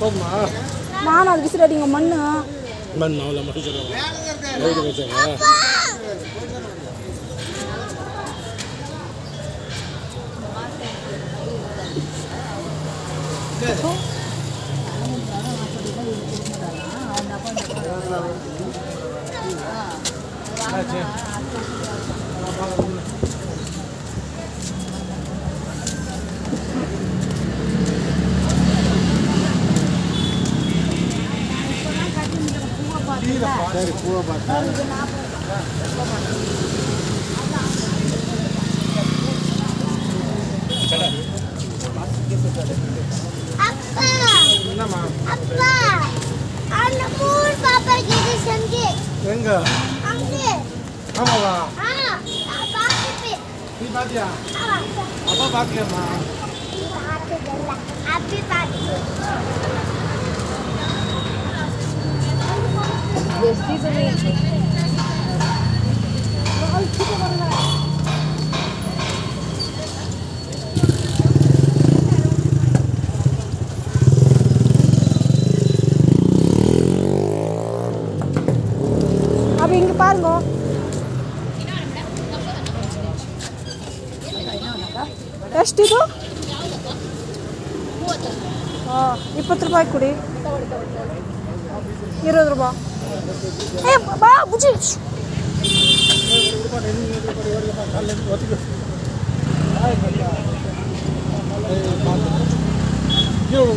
போதுமா நானும் அது விசில் அடிங்க மண்ணு மண் அவ்வளோ மட்டும் சொல்லுவாங்க லைட்டு வச்சாங்க சரி பூவை அப்பா என்னம்மா அப்பா அந்த மூணு பாப்பா இது செஞ்சு எங்க ஆமாவா ஆ நீ பாத்தியா precisa mesmo. Ai, que barulho! ಎಷ್ಟಿದು ಹಾಂ ಇಪ್ಪತ್ತು ರೂಪಾಯಿ ಕೊಡಿ இருபது ரூபா. ஏ பா புஜி. இருபது